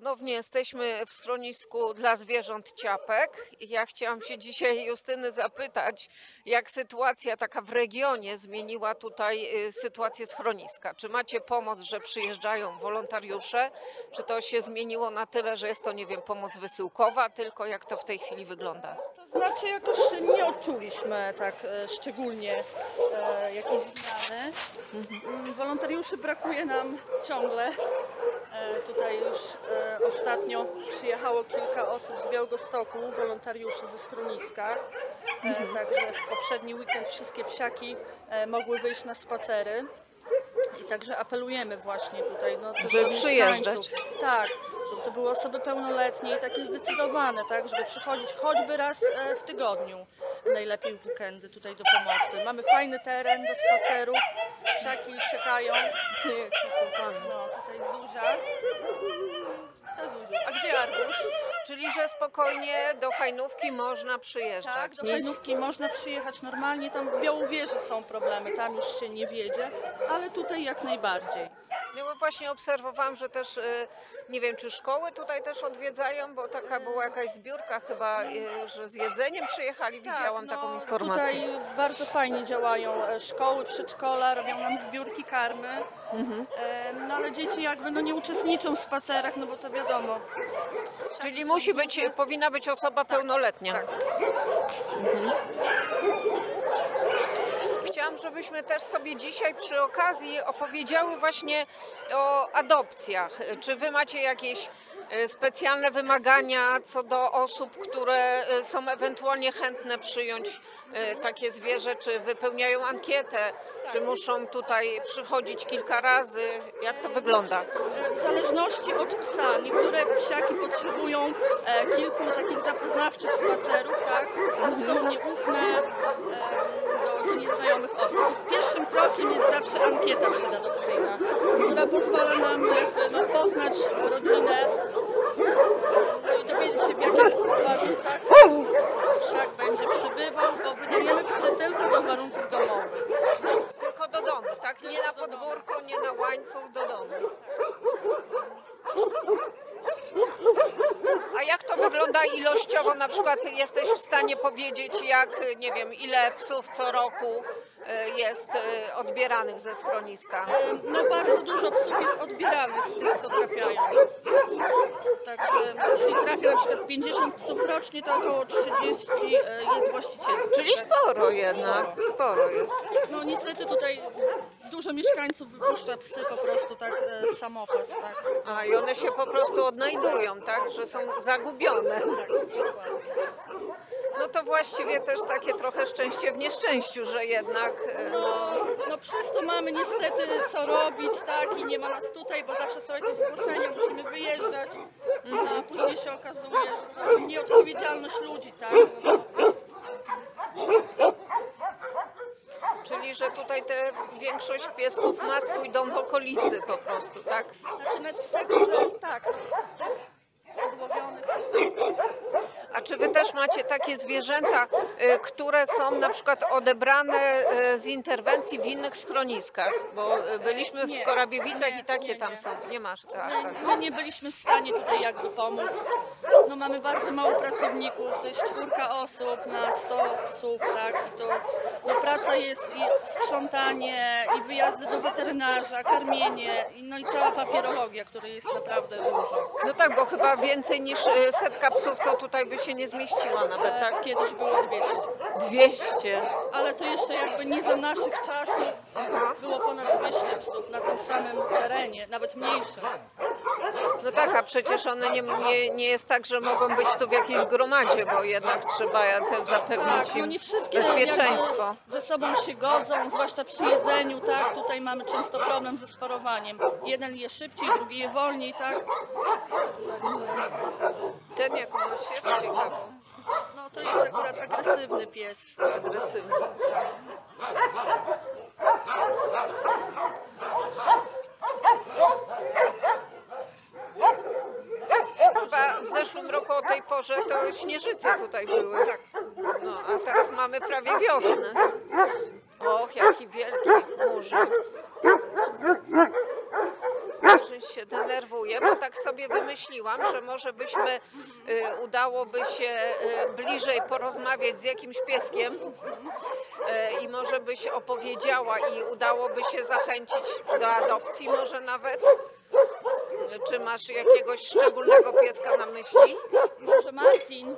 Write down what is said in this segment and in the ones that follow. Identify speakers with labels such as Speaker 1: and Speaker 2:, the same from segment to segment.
Speaker 1: Ponownie jesteśmy w schronisku dla zwierząt Ciapek. Ja chciałam się dzisiaj Justyny zapytać, jak sytuacja taka w regionie zmieniła tutaj y, sytuację schroniska. Czy macie pomoc, że przyjeżdżają wolontariusze? Czy to się zmieniło na tyle, że jest to, nie wiem, pomoc wysyłkowa, tylko jak to w tej chwili wygląda?
Speaker 2: To znaczy jakoś nie odczuliśmy tak e, szczególnie e, jakiejś zmiany. Mm, Wolontariuszy brakuje nam ciągle. Ostatnio przyjechało kilka osób z Białegostoku, wolontariuszy ze schroniska. E, Także w poprzedni weekend wszystkie psiaki e, mogły wyjść na spacery. I także apelujemy właśnie tutaj, no, też
Speaker 1: Żeby przyjeżdżać.
Speaker 2: Tak, żeby to były osoby pełnoletnie i takie zdecydowane, tak, żeby przychodzić choćby raz e, w tygodniu, najlepiej w weekendy tutaj do pomocy. Mamy fajny teren do spacerów, psiaki czekają. No, tutaj Zuzia. A gdzie Arbusz?
Speaker 1: Czyli, że spokojnie do Hajnówki można
Speaker 2: Tak,
Speaker 1: przyjeżdżać.
Speaker 2: do
Speaker 1: Nic-
Speaker 2: Hajnówki można przyjechać normalnie, tam w Białowieży są problemy, tam już się nie wiedzie, ale tutaj jak najbardziej.
Speaker 1: No bo właśnie obserwowałam, że też, y, nie wiem, czy szkoły tutaj też odwiedzają, bo taka była jakaś zbiórka chyba, y, że z jedzeniem przyjechali, widziałam
Speaker 2: Tak,
Speaker 1: taką
Speaker 2: no,
Speaker 1: informację.
Speaker 2: Tutaj bardzo fajnie działają e, szkoły, przedszkola, robią nam zbiórki karmy.
Speaker 1: Mhm.
Speaker 2: E, No ale dzieci jakby no, nie uczestniczą w spacerach, no bo to wiadomo.
Speaker 1: Czyli musi być, powinna być osoba pełnoletnia.
Speaker 2: tak.
Speaker 1: Mhm. Chciałam, żebyśmy też sobie dzisiaj przy okazji opowiedziały właśnie o adopcjach. Czy wy macie jakieś e, specjalne wymagania co do osób, które e, są ewentualnie chętne przyjąć e, takie zwierzę, czy wypełniają ankietę, czy muszą tutaj przychodzić kilka razy? Jak to wygląda?
Speaker 2: W zależności od psa, niektóre psiaki potrzebują kilku takich zapoznawczych spacerów, tak? Są nieufne do nieznajomych osób. Pierwszym krokiem jest zawsze ankieta przedadopcyjna, która pozwala nam jakby, no, poznać rodzinę no i dowiedzieć się w jakich warunkach psiak będzie przybywał, bo wydajemy psy tylko do warunków domowych.
Speaker 1: Tylko do domu, tak? Nie na podwórko, nie na łańcuch, do domu. A jak to wygląda ilościowo? Na przykład jesteś w stanie powiedzieć, jak, nie wiem, ile psów co roku e, jest e, odbieranych ze schroniska?
Speaker 2: No bardzo dużo psów jest odbieranych z tych, co trafiają. Także jeśli trafia na przykład 50 psów rocznie, to około 30 e, jest właścicielstw.
Speaker 1: Czyli sporo jednak, sporo jest.
Speaker 2: No niestety tutaj dużo mieszkańców wypuszcza psy po prostu tak e, samopas, tak?
Speaker 1: A i one się po prostu odnajdują, tak? Że są zagubione.
Speaker 2: Tak, dokładnie.
Speaker 1: No to właściwie też takie trochę szczęście w nieszczęściu, że jednak e, no,
Speaker 2: No, no przez to mamy niestety co robić, tak? I nie ma nas tutaj, bo zawsze są jakieś zgłoszenia, musimy wyjeżdżać. A później się okazuje, że to nieodpowiedzialność ludzi, tak? No,
Speaker 1: Czyli, że tutaj te większość piesków ma swój dom w okolicy po prostu, tak?
Speaker 2: Znaczy, na tego, że tak.
Speaker 1: A czy wy też macie takie zwierzęta, y, które są na przykład odebrane y, z interwencji w innych schroniskach? Bo y, byliśmy w. Korabiewicach i takie tam są. Nie masz aż tak.
Speaker 2: My, my nie byliśmy w stanie tutaj jakby pomóc. No mamy bardzo mało pracowników, to jest czwórka osób na 100 psów, tak? I to no, praca jest i sprzątanie, i wyjazdy do weterynarza, karmienie, i, no i cała papierologia, której jest naprawdę dużo.
Speaker 1: No tak, bo chyba więcej niż y, setka psów to tutaj by się nie zmieściła nawet,
Speaker 2: E,
Speaker 1: tak?
Speaker 2: Kiedyś było 200.
Speaker 1: 200.
Speaker 2: Ale to jeszcze jakby nie za naszych czasów było ponad 200 psów na tym samym terenie, nawet mniejsze.
Speaker 1: No tak, a przecież one nie, nie, nie jest tak, że mogą być tu w jakiejś gromadzie, bo jednak trzeba też zapewnić
Speaker 2: Tak, no
Speaker 1: im
Speaker 2: nie wszystkie
Speaker 1: bezpieczeństwo.
Speaker 2: jakby ze sobą się godzą, zwłaszcza przy jedzeniu, tak? Tutaj mamy często problem ze sparowaniem. Jeden je szybciej, drugi je wolniej, tak?
Speaker 1: Ten jaką ma sierść ciekawą,
Speaker 2: No to jest akurat agresywny pies.
Speaker 1: agresywny. Chyba w zeszłym roku o tej porze to śnieżyce tutaj były. Tak. No, a teraz mamy prawie wiosnę. Och, jaki wielki murzyn. Murzyn się denerwuję, bo tak sobie wymyśliłam, że może byśmy, y, udałoby się y, bliżej porozmawiać z jakimś pieskiem y, i może byś opowiedziała i udałoby się zachęcić do adopcji może nawet? Czy masz jakiegoś szczególnego pieska na myśli?
Speaker 2: Może Martin?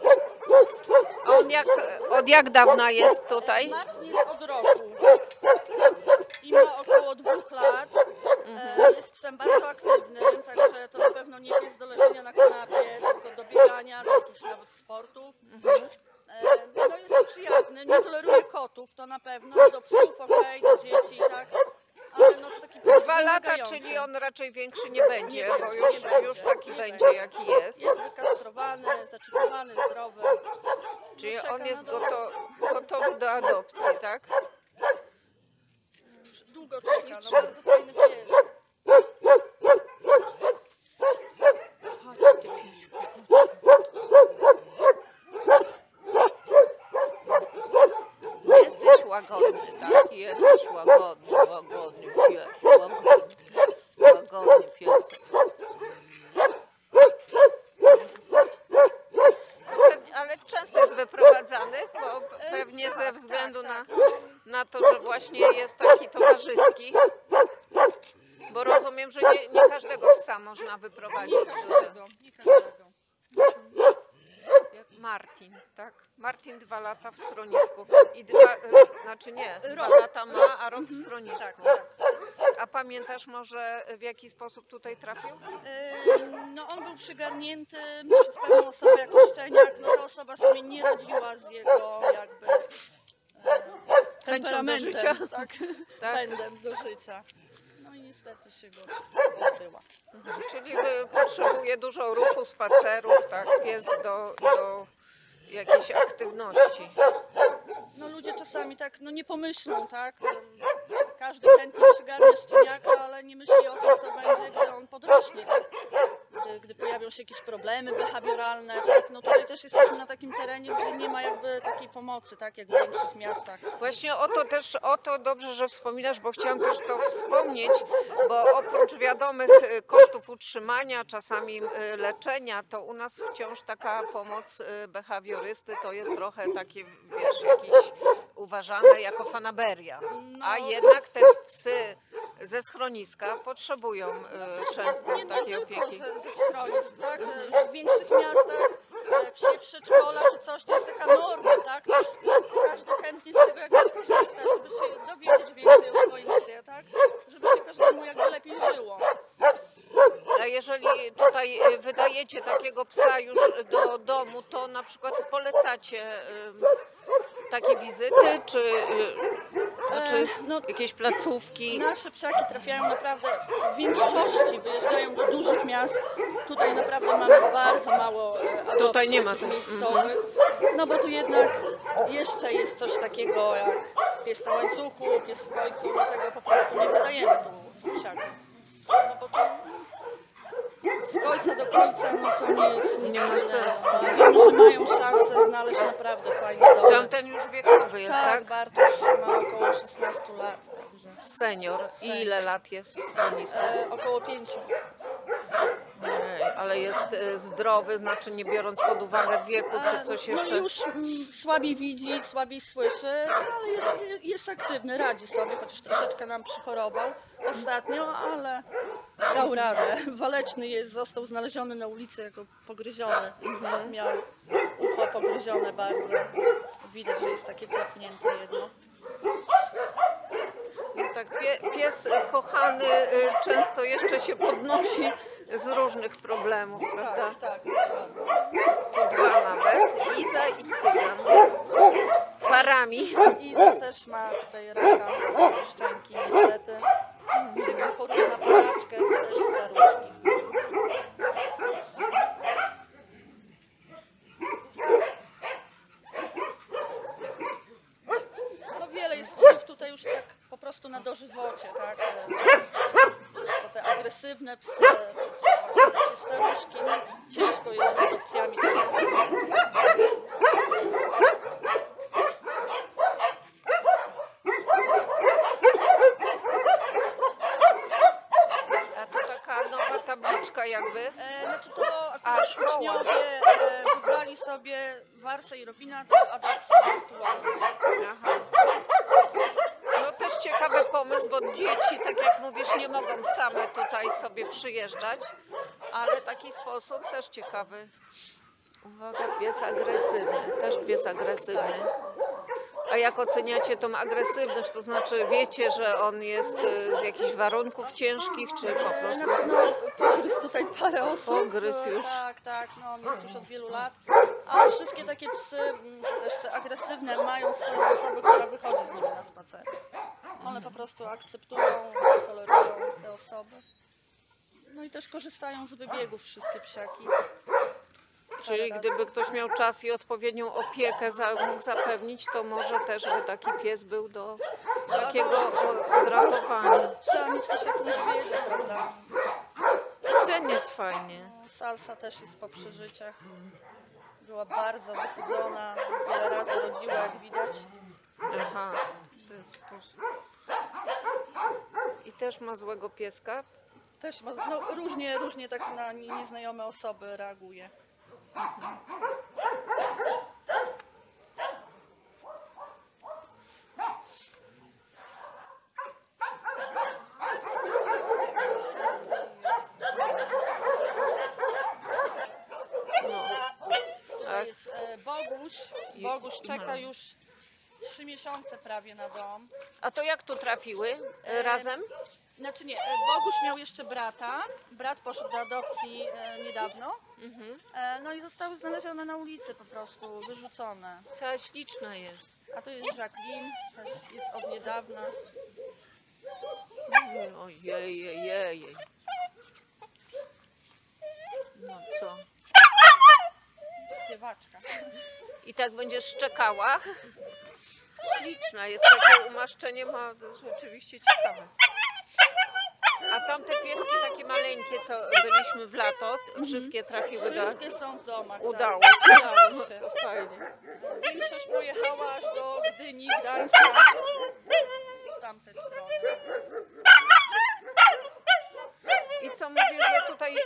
Speaker 1: On jak, od jak dawna jest tutaj?
Speaker 2: Martin jest od roku i ma około dwóch lat. E, Jest psem bardzo aktywnym, także to na pewno nie pies do leżenia na kanapie, tylko do biegania, do jakichś nawet sportów. E, No jest przyjazny, nie toleruje kotów, to na pewno, do psów okej, do dzieci, tak. Ale no to taki pies
Speaker 1: Dwa lata,
Speaker 2: wymagający.
Speaker 1: czyli on raczej większy nie będzie,
Speaker 2: Nie
Speaker 1: bo
Speaker 2: będzie,
Speaker 1: już, taki będzie jaki jest.
Speaker 2: Jest wykastrowany, zaczynowany, zdrowy.
Speaker 1: Czyli
Speaker 2: czeka
Speaker 1: on
Speaker 2: na
Speaker 1: jest goto, gotowy do adopcji, tak?
Speaker 2: Długo czeka, no bardzo fajny pies.
Speaker 1: Chodź ty pisiu. Jesteś łagodny, tak? Jesteś łagodny pies, łagodny, łagodny piesek. Pe- Ale często jest wyprowadzany, bo pewnie ze względu na, na to, że właśnie jest taki towarzyski. Bo rozumiem, że nie, nie każdego psa można wyprowadzić do tego.
Speaker 2: Nie każdego.
Speaker 1: Jak Martin, tak? Martin dwa lata w schronisku. I dwa, e, znaczy nie, dwa lata ma, a rok w schronisku.
Speaker 2: Tak, tak.
Speaker 1: A pamiętasz może w jaki sposób tutaj trafił?
Speaker 2: Ym, No on był przygarnięty przez pewną osobę jako szczeniak, no ta osoba sobie nie radziła z jego jakby e,
Speaker 1: Chęcią do życia.
Speaker 2: tak,
Speaker 1: Tak.
Speaker 2: pędem do życia. No i niestety się go pozbyła.
Speaker 1: Czyli y, potrzebuje dużo ruchu, spacerów, tak? Pies do, do jakiejś aktywności.
Speaker 2: No ludzie czasami tak, no nie pomyślą, tak? Ym, Każdy chętnie przygarnia szczeniaka, ale nie myśli o tym, co będzie, gdy on podrośnie, tak? Gdy, gdy pojawią się jakieś problemy behawioralne, tak? No tutaj też jesteśmy na takim terenie, gdzie nie ma jakby takiej pomocy, tak? Jak w większych miastach.
Speaker 1: Właśnie o to też, o to dobrze, że wspominasz, bo chciałam też to wspomnieć, bo oprócz wiadomych y, kosztów utrzymania, czasami y, leczenia, to u nas wciąż taka pomoc y, behawiorysty to jest trochę takie, wiesz, jakieś uważane jako fanaberia. A
Speaker 2: No.
Speaker 1: jednak te psy ze schroniska potrzebują y, często
Speaker 2: Nie
Speaker 1: takiej
Speaker 2: tylko
Speaker 1: opieki.
Speaker 2: ze, ze schronisk, tak? E, W większych miastach e, psie przedszkola czy coś to jest taka norma, tak? Każdy chętnie z tego jakby korzysta, żeby się dowiedzieć więcej o swoim psie, tak? Żeby się każdemu jakby lepiej żyło.
Speaker 1: A jeżeli tutaj y, wydajecie takiego psa już do domu, to na przykład polecacie y, takie wizyty, czy, y, znaczy
Speaker 2: E, no,
Speaker 1: jakieś placówki?
Speaker 2: Nasze psiaki trafiają naprawdę w większości, wyjeżdżają do dużych miast. Tutaj naprawdę mamy bardzo mało e, adopcji
Speaker 1: Tutaj nie ma
Speaker 2: takich miejscowych. No bo tu jednak jeszcze jest coś takiego jak pies na łańcuchu, pies w końcu, dlatego po prostu nie wydajemy tu, tu psiaków. No bo to z końca do końca no to nie,
Speaker 1: nie ma sensu.
Speaker 2: Wiem, że mają szansę znaleźć naprawdę fajny dom.
Speaker 1: Tamten już wiekowy jest,
Speaker 2: tak?
Speaker 1: tak?
Speaker 2: Bartosz ma około 16 lat.
Speaker 1: Senior. I ile lat jest w schronisku?
Speaker 2: E, około
Speaker 1: 5 ale jest y, zdrowy, znaczy nie biorąc pod uwagę wieku, czy coś
Speaker 2: E,
Speaker 1: jeszcze?
Speaker 2: No już mm, słabiej widzi, słabiej słyszy, ale jest, jest aktywny, radzi sobie, chociaż troszeczkę nam przychorował ostatnio, ale dał radę. Waleczny jest, został znaleziony na ulicy jako pogryziony. Miał ucho pogryzione bardzo. Widać, że jest takie kopnięte jedno.
Speaker 1: Tak, pie, pies y, kochany y, często jeszcze się podnosi z różnych problemów, prawda?
Speaker 2: Tak, tak,
Speaker 1: dwa nawet, Iza i Cygan. Parami.
Speaker 2: I też ma tutaj raka szczęki niestety. Cygan choruje na palaczkę, też staruszki. No wiele jest psów tutaj już tak po prostu na dożywocie, tak? To te agresywne psy, staruszki, ciężko jest z adopcjami.
Speaker 1: A to taka nowa ta A, szkoła.
Speaker 2: uczniowie e, wybrali sobie Warsę i Robina do adopcji wirtualnej.
Speaker 1: Aha. No też ciekawy pomysł, bo dzieci, tak jak mówisz, nie mogą same tutaj sobie przyjeżdżać, ale taki sposób też ciekawy. Uwaga, pies agresywny, też pies agresywny. A jak oceniacie tą agresywność, to znaczy wiecie, że on jest y, z jakichś warunków ciężkich, czy po prostu...
Speaker 2: pewno pogryzł tutaj parę osób.
Speaker 1: Pogryzł
Speaker 2: E,
Speaker 1: już.
Speaker 2: Tak, tak, no on jest już od wielu lat. Ale wszystkie takie psy, m, też te agresywne, mają swoją osobę, która wychodzi z nimi na spacer. One po prostu akceptują, tolerują te osoby. No i też korzystają z wybiegów wszystkie psiaki.
Speaker 1: Czyli gdyby ktoś miał czas i odpowiednią opiekę za, mógł zapewnić, to może też by taki pies był do takiego odratowania.
Speaker 2: Trzeba mieć też jakąś wiedzę, prawda?
Speaker 1: Ten jest fajnie.
Speaker 2: Salsa też jest po przeżyciach. Była bardzo wychudzona, wiele razy rodziła, jak widać.
Speaker 1: Aha, w ten sposób. I też ma złego pieska.
Speaker 2: Też ma, no, różnie, różnie tak na nie- nieznajome osoby reaguje. To jest e, Boguś. Czeka już trzy miesiące prawie na dom.
Speaker 1: A to jak tu trafiły? E, Razem?
Speaker 2: Znaczy nie, e, Boguś miał jeszcze brata. Brat poszedł do adopcji e, niedawno.
Speaker 1: Mhm.
Speaker 2: E, no i zostały znalezione na ulicy po prostu, wyrzucone.
Speaker 1: Ta śliczna jest.
Speaker 2: A to jest Jacqueline, też jest od niedawna.
Speaker 1: Ojej, ojej, ojej. No co?
Speaker 2: Śpiewaczka.
Speaker 1: I tak będziesz szczekała? Śliczna jest, takie umaszczenie ma to jest rzeczywiście ciekawe. A tamte pieski takie maleńkie, co byliśmy w lato, wszystkie trafiły do...
Speaker 2: Wszystkie są w domach.
Speaker 1: Udało
Speaker 2: tak.
Speaker 1: się.
Speaker 2: Udało się.
Speaker 1: To fajnie.
Speaker 2: Większość pojechała aż do Gdyni, Gdańska. W tamte strony.
Speaker 1: Co mówisz, że tutaj y,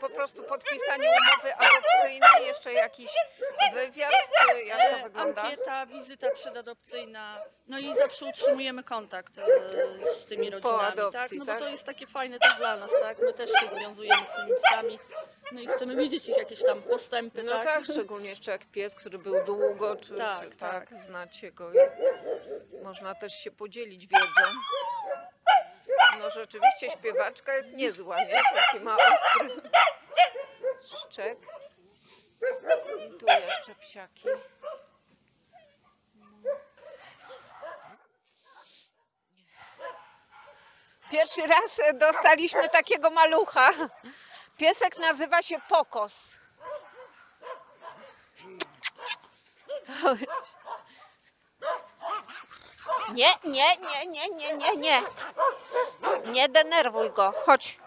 Speaker 1: po prostu podpisanie umowy adopcyjnej, jeszcze jakiś wywiad, czy jak to wygląda?
Speaker 2: Ankieta, wizyta przedadopcyjna. No i zawsze utrzymujemy kontakt e, z tymi
Speaker 1: Po
Speaker 2: rodzinami. tak?
Speaker 1: adopcji,
Speaker 2: No bo
Speaker 1: tak?
Speaker 2: to jest takie fajne też dla nas, tak? My też się związujemy z tymi psami. No i chcemy widzieć ich jakieś tam postępy,
Speaker 1: No tak, szczególnie jeszcze jak pies, który był długo, czy
Speaker 2: Tak,
Speaker 1: tak,
Speaker 2: tak.
Speaker 1: znacie go i można też się podzielić wiedzą. Rzeczywiście śpiewaczka jest niezła, nie? Taki ma ostry szczek. I tu jeszcze psiaki. Pierwszy raz dostaliśmy takiego malucha. Piesek nazywa się Pokos. Nie, nie, nie, nie, nie, nie, nie. Nie denerwuj go. Chodź.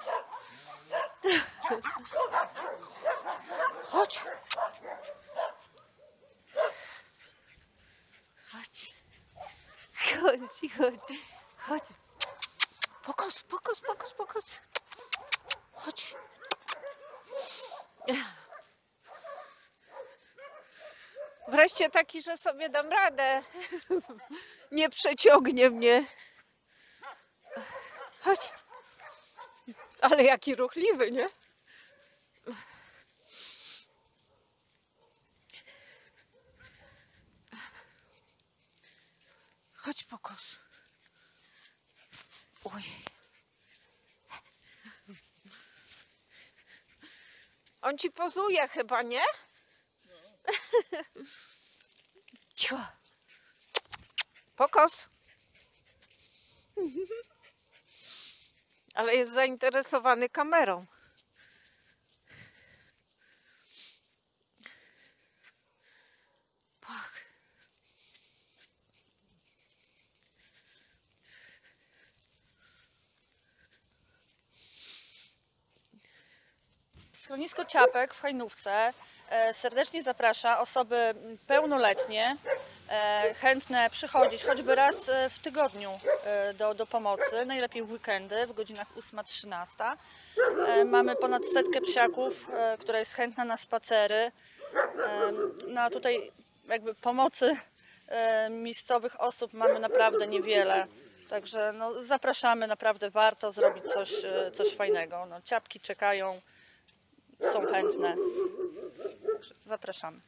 Speaker 1: Chodź. Chodź. Chodź, chodź. Chodź. Pokos, pokos, pokos, pokos. Chodź. Wreszcie taki, że sobie dam radę. Nie przeciągnie mnie. Chodź. Ale jaki ruchliwy, nie? Chodź, pokos. Ojej. On ci pozuje chyba, nie? Cio. Pokos. Ale jest zainteresowany kamerą.
Speaker 2: Schronisko Ciapek w Hajnówce e, serdecznie zaprasza osoby pełnoletnie, chętne przychodzić choćby raz e, w tygodniu e, do, do pomocy, najlepiej w weekendy w godzinach 8-13. E, Mamy ponad setkę psiaków, e, która jest chętna na spacery. E, No tutaj jakby pomocy e, miejscowych osób mamy naprawdę niewiele. Także no, zapraszamy, naprawdę warto zrobić coś, e, coś fajnego. No, ciapki czekają, są chętne. Zapraszamy.